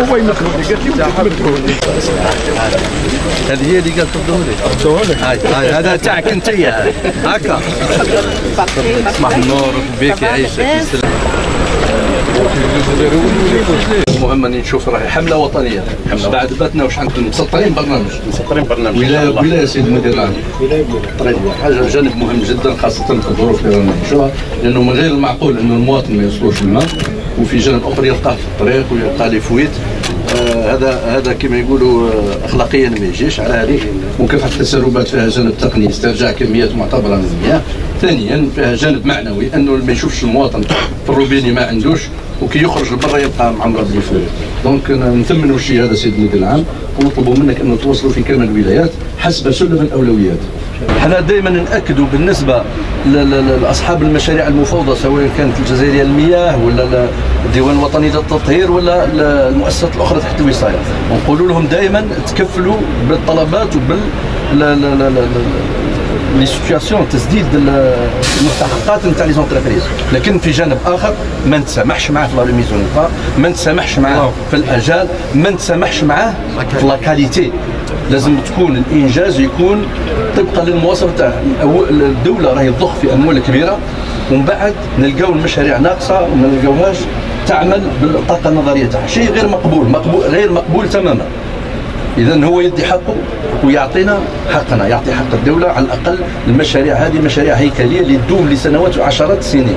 هو لي قالت لي هذه هي اللي قالت لك هاي هاي هذا تاعك أنت يا. هكا. صباح النور بيك يعيشك يسلمك المهم أني نشوف راهي حملة وطنية. حملة بعد باتنا واش عندكم مسطرين برنامج. مسطرين برنامج. ولايه ولايه سيدي المدير العام طيب حاجة جانب مهم جدا خاصة في الظروف اللي رانا نعيشوها لأنه من غير المعقول إنه المواطن ما يوصلوش الماء. وفي جانب أخر يلقاه في الطريق ويلقى les fuites. آه هذا هذا كما يقولوا آه اخلاقيا ما يجيش على هذه. مكافحه التسربات فيها جانب تقني استرجاع كميات معتبرة من المياه. ثانيا فيها جانب معنوي أنه ما يشوفش المواطن في الروبيني ما عندوش وكي يخرج لبرا يبقى معمر بالفلوس donc نثمنوا الشيء هذا سيد المدير العام ونطلبوا منك انه توصلوا في كامل الولايات حسب سلم الأولويات. إحنا دائما نأكدوا بالنسبة لأصحاب المشاريع المفوضه سواء كانت الجزائرية للمياه ولا الديوان الوطني للتطهير ولا ال- المؤسسات الأخرى تحت الوصاية. ونقولوا لهم دائما تكفلوا بالطلبات وبال لا لا لا لا لا les situations تسديد ال- المستحقات نتاع les entreprises لكن في جانب آخر ما نتسامحش معاه في la réalisation ما نتسامحش معاه في الأجال ما نتسامحش معاه في la qualité لازم تكون الإنجاز يكون طبقا للمواصفه تاع الدولة راهي تضخ في أموال كبيرة ومن بعد نلقاو المشاريع ناقصة وما نلقاوهاش تعمل بالطاقة النظرية تاعها. شيء غير مقبول مقبول غير مقبول تماما. اذا هو يدي حقه ويعطينا حقنا يعطي حق الدولة على الأقل المشاريع هذه مشاريع هيكلية اللي تدوم لسنوات وعشرات السنين